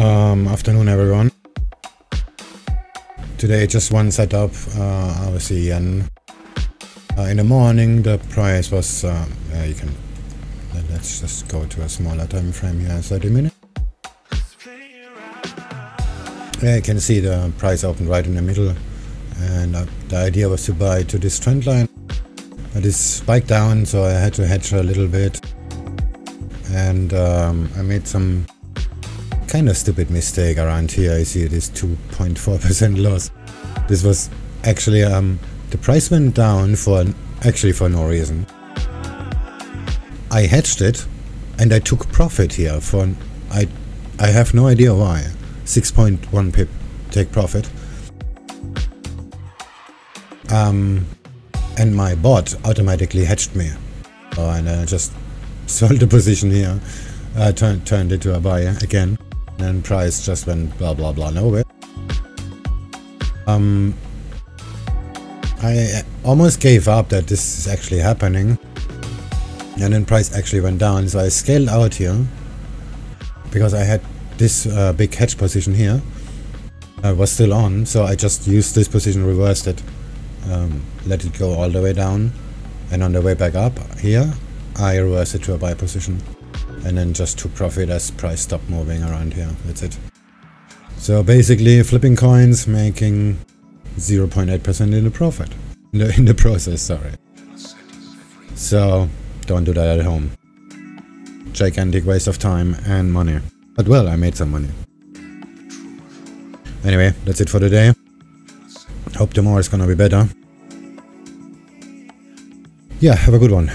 Um, afternoon, everyone. Today, just one setup. Uh, obviously, and uh, in the morning, the price was. Uh, yeah, you can. Let's just go to a smaller time frame here, 30 minutes. Yeah, you can see the price opened right in the middle, and uh, the idea was to buy to this trend line. But it spiked down, so I had to hedge a little bit, and um, I made some kind of stupid mistake around here. I see it is 2.4% loss. This was actually, um, the price went down for, actually for no reason. I hedged it and I took profit here for, I, I have no idea why. 6.1 pip take profit. Um, and my bot automatically hedged me. Oh, and I just sold the position here. Uh, turned, turned it to a buyer again and price just went blah blah blah nowhere. Um, I almost gave up that this is actually happening. And then price actually went down. So I scaled out here because I had this uh, big hedge position here I was still on. So I just used this position reversed it um, let it go all the way down. And on the way back up here I reversed it to a buy position and then just to profit as price stop moving around here. That's it. So basically flipping coins making 0.8% in the profit. In the, in the process, sorry. So don't do that at home. Gigantic waste of time and money. But well, I made some money. Anyway, that's it for today. Hope tomorrow is gonna be better. Yeah, have a good one.